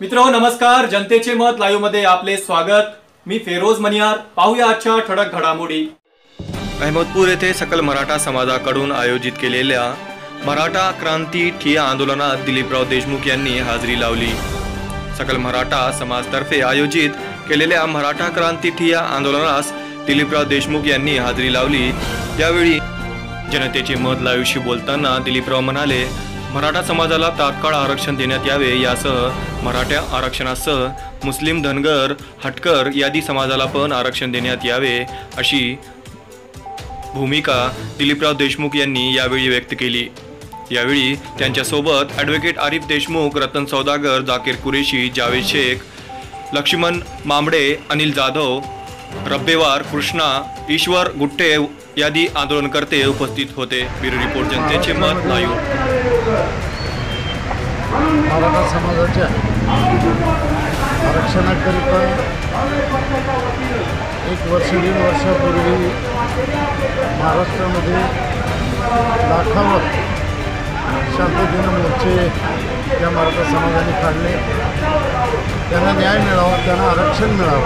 मित्र नमस्कार. जनतेचे मत लाईव्हमध्ये आपले स्वागत. मी फेरोज मनियार. पाहूया आजच्या ठळक घडामोडी. अहमदपूर येथे सकल मराठा समाजाकडून आयोजित केलेल्या मराठा क्रांती ठिया आंदोलनात दिलीपराव देशमुख यांनी हाजरी लावली. सकल मराठा समाजतर्फे आयोजित केलेल्या मराठा क्रांती ठिया आंदोलनास दिलीपराव देशमुख यांनी हाजरी लावली. यावेळी जनतेचे मत लाईव्हशी बोलताना दिलीपराव म्हणाले मराठा समाजाला तात्काळ आरक्षण देण्यात यावे यासह मराठा आरक्षणासह मुस्लिम धनगर हटकर यादी समाजाला पण आरक्षण देण्यात यावे अशी भूमिका दिलीपराव देशमुख यांनी यावेळी व्यक्त केली. यावेळी त्यांच्यासोबत ॲडव्होकेट आरिफ देशमुख रतन सौदागर जाकीर कुरेशी जावेद शेख लक्ष्मण मांबडे अनिल जाधव रब्बेवार कृष्णा ईश्वर गुट्टे यादी आंदोलनकर्ते उपस्थित होते. ब्युरो रिपोर्ट जनतेचे मत लाईव्ह. मराठा समाजाच्या आरक्षणाकरिता एक वर्ष दीड वर्षापूर्वी महाराष्ट्रामध्ये लाखावर शांततेनं मोर्चे या मराठा समाजाने काढले. त्यांना न्याय मिळावा त्यांना आरक्षण मिळावं.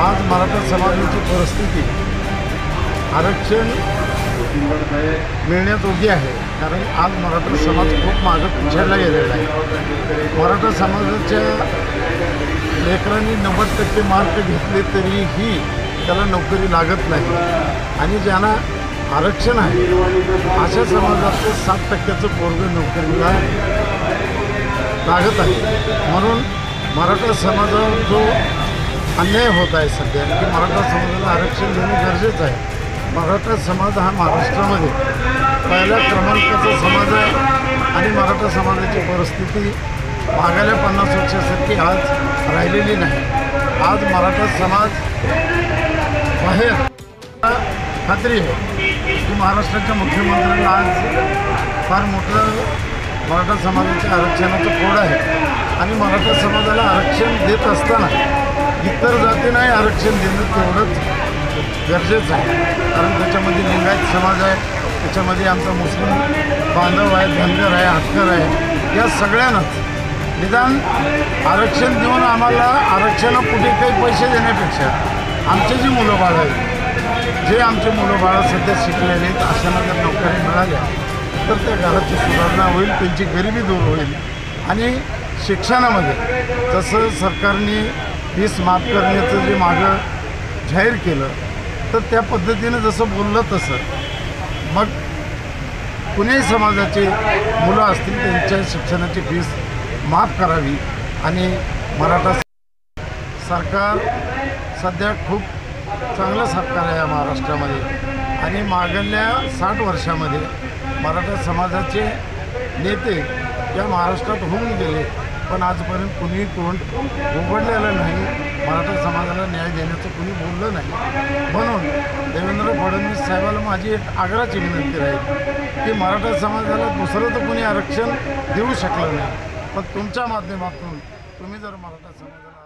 आज मराठा समाजाची परिस्थिती आरक्षण मिळण्याजोगी आहे. कारण आज मराठा समाज खूप मागं पिछडला गेलेला आहे. मराठा समाजाच्या लेकरांनी नव्वद टक्के मार्क घेतले तरीही त्याला नोकरी लागत नाही. आणि ज्यांना आरक्षण आहे अशा समाजाचं सात टक्क्याचं पोरग नोकरीला लागत आहे. म्हणून मराठा समाजावर जो अन्याय होत आहे सध्या की मराठा समाजाला आरक्षण देणे गरजेचं आहे. मराठा समाज हा महाराष्ट्रामध्ये पहिल्या क्रमांकाचा समाज आहे आणि मराठा समाजाची परिस्थिती मागायला पन्नास वर्षासारखी आज राहिलेली नाही. आज मराठा समाज बाहेर खात्री आहे की महाराष्ट्राच्या मुख्यमंत्र्यांना आज फार मोठं मराठा समाजाच्या आरक्षणाचं कोड आहे. आणि मराठा समाजाला आरक्षण देत असताना इतर जातींनाही आरक्षण देणं तेवढंच गरजेचं आहे. कारण त्याच्यामध्ये लिंगायत समाज आहे त्याच्यामध्ये आमचा मुस्लिम बांधव आहे धनगर आहे हटकर आहे. या सगळ्यांनाच निदान आरक्षण देऊन आम्हाला आरक्षणापुढे काही पैसे देण्यापेक्षा आमचे जी मुलं बाळ आहेत जे आमचे मुलं बाळं सध्या शिकलेले आहेत अशांना जर नोकरी मिळाल्या तर त्या घराची सुधारणा होईल त्यांची गरिबी दूर होईल. आणि शिक्षणामध्ये. जसं सरकारने फीस माफ करण्याचं जे मागं जाहीर केलं तर त्या पद्धतीनं जसं बोललं तसं. मग कुणीही समाजाचे मुलं असतील त्यांच्या शिक्षणाची फीस माफ करावी आणि मराठा सरकार सध्या खूप चांगलं सरकार आहे या महाराष्ट्रामध्ये. आणि मागल्या साठ वर्षामध्ये मराठा समाजाचे नेते या महाराष्ट्रात होऊन गेले. पण आजपर्यंत कुणी तोंड उघडलेलं नाही. मराठा समाजाला न्याय देण्याचं कुणी बोललं नाही. म्हणून देवेंद्र फडणवीस साहेबाला माझी एक आग्राची विनंती राहील की मराठा समाजाला दुसरं तर कुणी आरक्षण देऊ शकलं नाही. पण तुमच्या माध्यमातून तुम्ही जर मराठा समाजाला